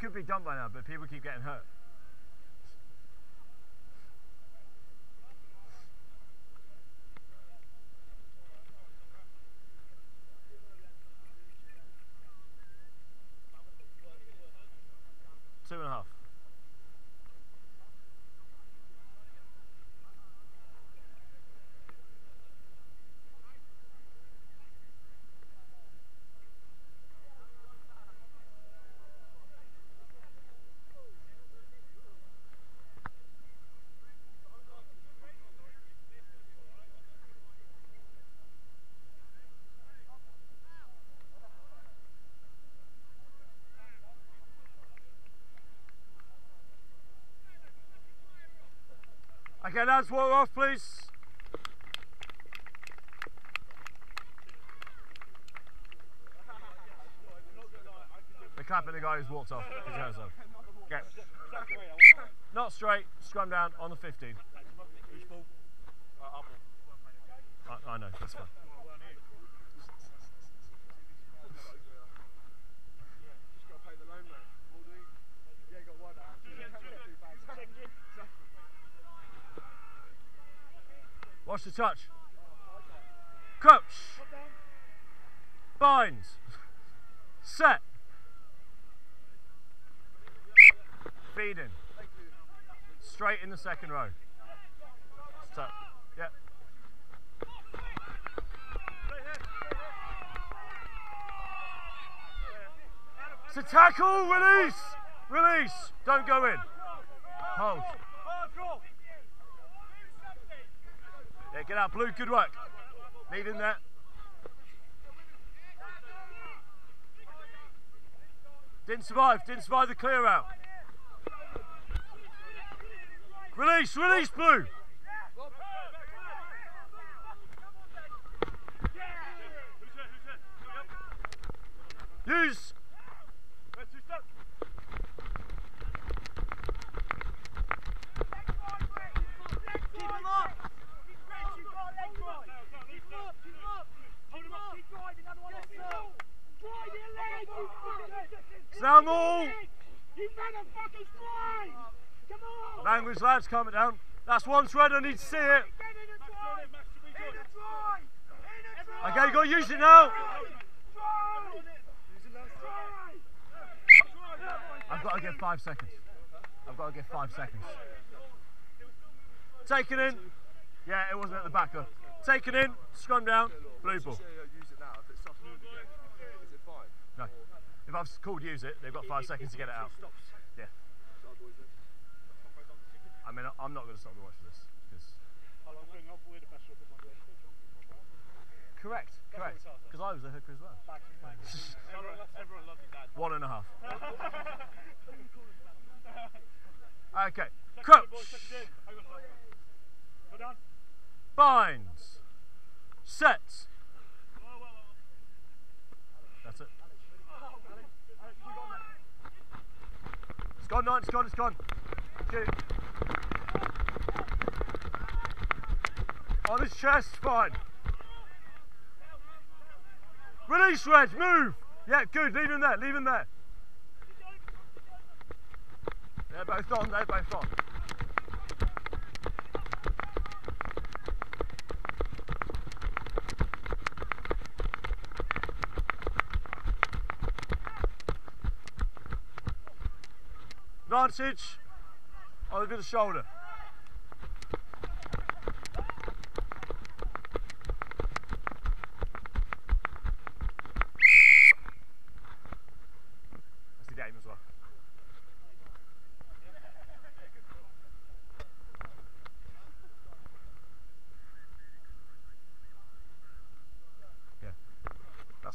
could be done by now, but people keep getting hurt. Two and a half. Okay, lads, walk off, please. They're clapping the guy who's walked off. His hands up. Get. Not straight, scrum down on the 15. Uh, I, I know, that's fine. Watch the touch. Crouch. Binds. Set. Feeding. Straight in the second row. Stop. Yep. It's a tackle, release! Release! Don't go in. Hold. Get out, Blue. Good work. Lead in there. Didn't survive. Didn't survive the clear out. Release, release, Blue. Use. Keep him up! Keep Rich, you've got a leg drive! Keep him up, keep him up! Hold him up! Keep driving, another one off the Leg, you. Sound all. Motherfuckers drive! Come on! Language, lads, calm it down. That's one thread. I need to see it. Okay, to use it now. I've got to get five seconds. I've got to get five seconds. Take it in. Yeah, it wasn't at the back. though. Take it in. Scrum down. Blue ball. No. If I've called use it, they've got five seconds to get it out. Yeah. I mean, I'm not going to stop the watch for this. Correct, correct. Because I was a hooker as well. One and a half. Okay. Crouch. Binds. Sets. That's it. It's gone, nine, it's gone, it's gone. Shoot. On his chest, fine. Release, Reg, move. Yeah, good, leave him there, leave him there. They're both on, they're both on. Advantage over the shoulder.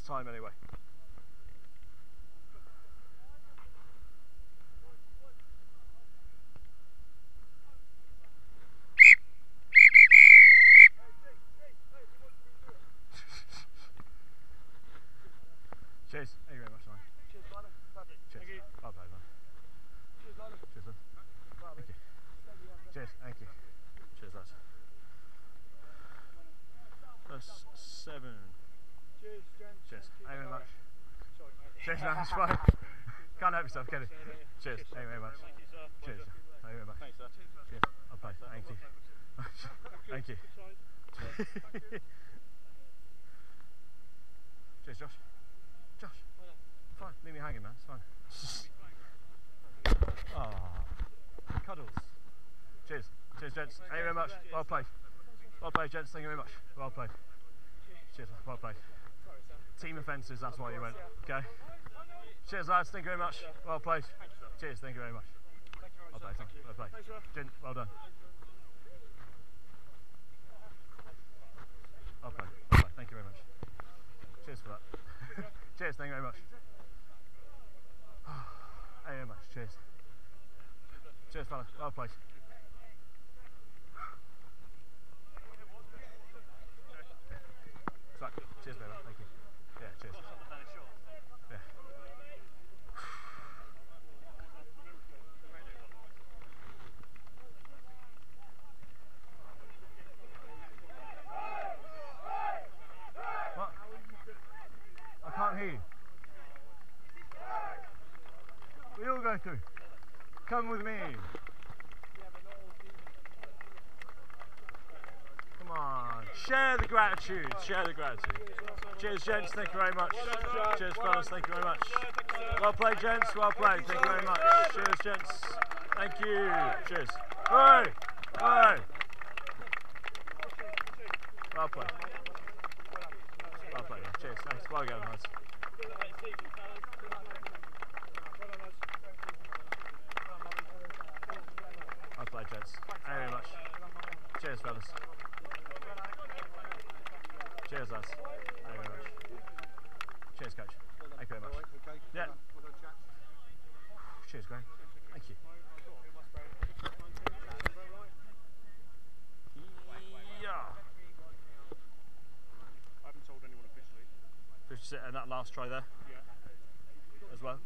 Time anyway. Cheers. Thank you very much, man. Cheers, brother. Perfect. Cheers. Bye bye, man. Cheers, brother. Cheers, man. Thank you. Cheers. Thank you. Cheers, lads. That's seven. Cheers, gents. Cheers. Thank you very much. Sorry, mate. Cheers, man. It's fine. Can't help yourself, can you? Cheers. Thank you very much. Thank you, sir. Cheers. Thank you very much. Thanks, sir. Cheers. I'll play. Thank you. Thank you. Cheers, Josh. Josh. Fine. Leave me hanging, man. It's fine. Ah, cuddles. Cheers. Cheers, gents. Thank you very much. Well played. Well played, gents. Thank you very much. Well played. Cheers. Well played. Team offences, that's why you went. Okay. Cheers, lads. Thank you very much. Well played. Cheers. Thank you very much. Well played. Tom. Well played. Gent, well done. Well played. Well played. Thank you very much. Cheers for that. Cheers. Thank you very much. Thank you very much. Cheers. Cheers, fella. Well played. Cheers, mate. Thank you. Yeah, cheers. Yeah. What? I can't hear you. We all go through. Come with me. Share the gratitude. Share the gratitude. Cheers, gents. Thank you very much. Cheers, fellas. Thank you very much. Well played, gents. Well played. Thank you very much. Cheers, gents. Thank you. Cheers. Hey! Hey! Well played. Well played. Cheers. Thanks. Well done, lads. Well played, gents. Thank you very much. Cheers, fellas. Cheers, lads. Thank you very much. Cheers, coach. Thank you very much. Yeah. Cheers, Greg. Thank you. Yeah. I haven't told anyone officially. Fish sit and that last try there Yeah. as well,